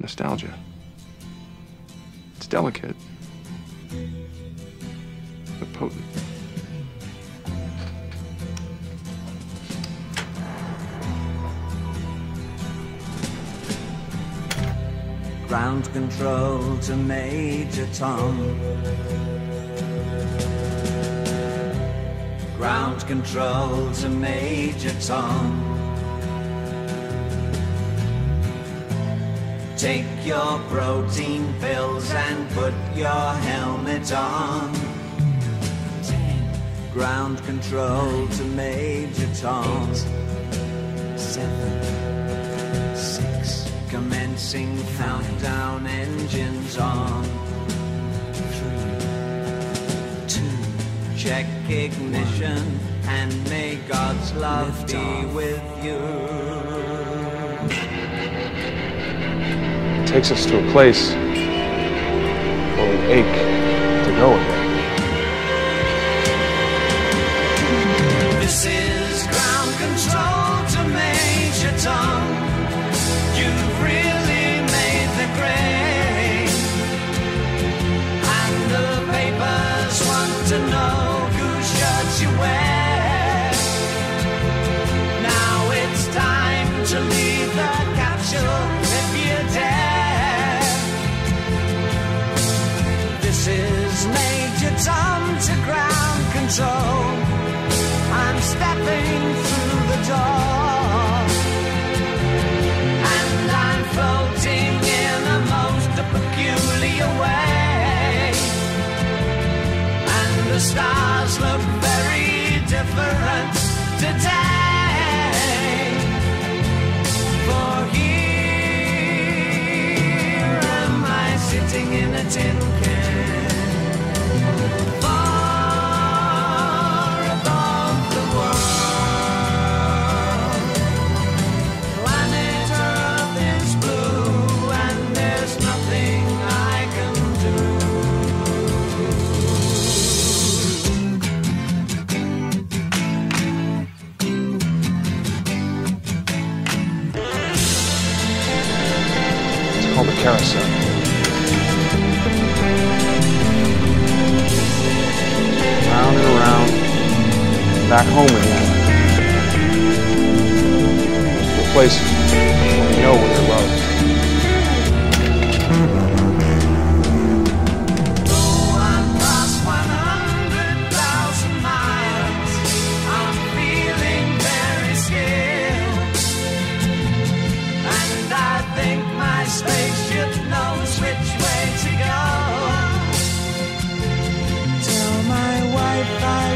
Nostalgia. It's delicate, but potent. Ground control to Major Tom. Ground control to Major Tom. Take your protein pills and put your helmet on. Ground control to Major Tom. Seven, six, commencing countdown engines on. Three, two, check ignition and may God's love be with you. Takes us to a place where we ache to go again. This is ground control to. You've really made the stars look very different today. Called a carousel. Round and around, back home again. To a goodbye.